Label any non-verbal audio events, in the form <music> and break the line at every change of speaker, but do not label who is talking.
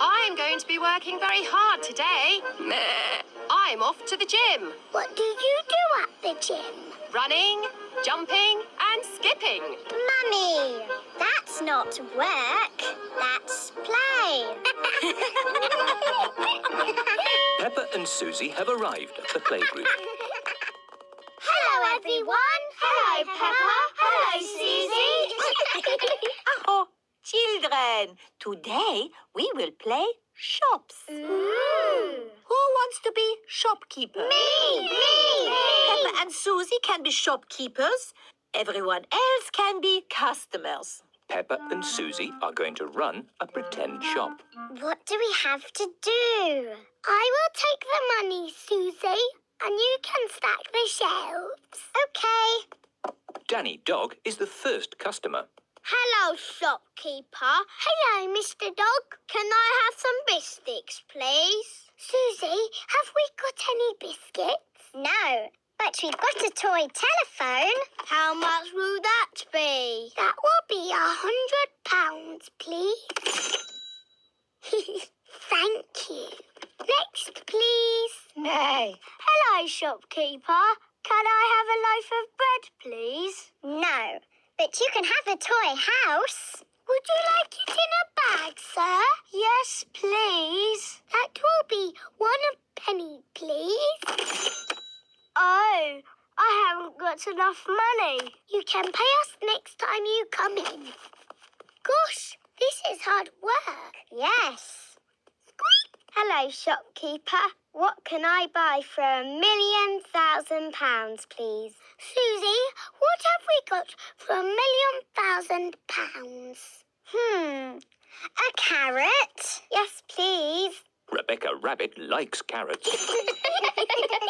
I'm going to be working very hard today. Uh, I'm off to the gym.
What do you do at the gym?
Running, jumping, and skipping.
Mummy, that's not work. That's play. <laughs>
Peppa and Susie have arrived at the playgroup. <laughs>
Hello, everyone. Hello, Peppa. Hello, Susie.
Oh, children, today we will play shops.
Ooh.
Who wants to be shopkeeper?
Me, me, me!
Peppa and Susie can be shopkeepers. Everyone else can be customers.
Peppa and Susie are going to run a pretend shop.
What do we have to do? I will take the money, Susie, and you can stack the shelves. Okay.
Danny Dog is the first customer.
Hello, shopkeeper. Hello, Mr. Dog. Can I have some biscuits, please? Susie, have we got any biscuits? No, but we've got a toy telephone. How much will that be? That will be a hundred pounds, please. <laughs> Thank you. Next, please.
No.
Hello, shopkeeper. Can I have a loaf of bread, please? No, but you can have a toy house. Would you like it in a bag, sir? Yes, please. That will be one penny, please. Oh, I haven't got enough money. You can pay us next time you come in. Gosh, this is hard work. Yes. Hello, shopkeeper. What can I buy for a million thousand pounds, please? Susie, what have we got for a million thousand pounds? Hmm, a carrot? Yes, please.
Rebecca Rabbit likes carrots. <laughs>